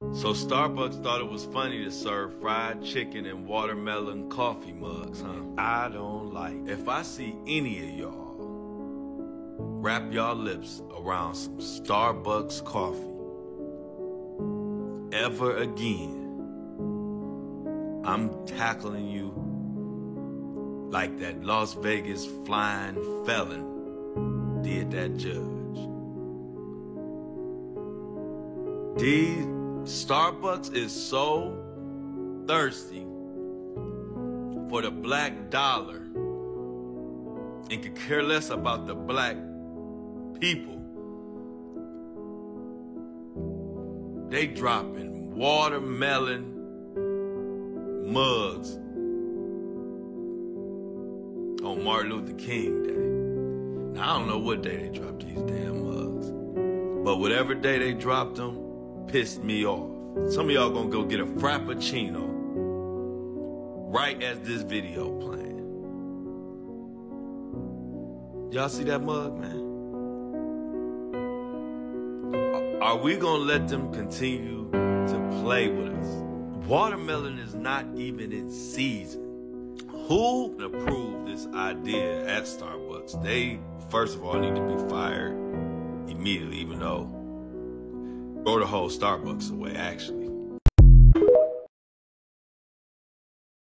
So Starbucks thought it was funny to serve fried chicken and watermelon coffee mugs, huh? I don't like. If I see any of y'all wrap y'all lips around some Starbucks coffee ever again, I'm tackling you like that Las Vegas flying felon did that judge. These Starbucks is so thirsty for the black dollar and could care less about the black people. They dropping watermelon mugs on Martin Luther King Day. Now, I don't know what day they dropped these damn mugs, but whatever day they dropped them, pissed me off. Some of y'all gonna go get a Frappuccino right as this video playing. Y'all see that mug, man? Are we gonna let them continue to play with us? Watermelon is not even in season. Who approved this idea at Starbucks? They, first of all, need to be fired immediately, even though throw the whole Starbucks away, actually.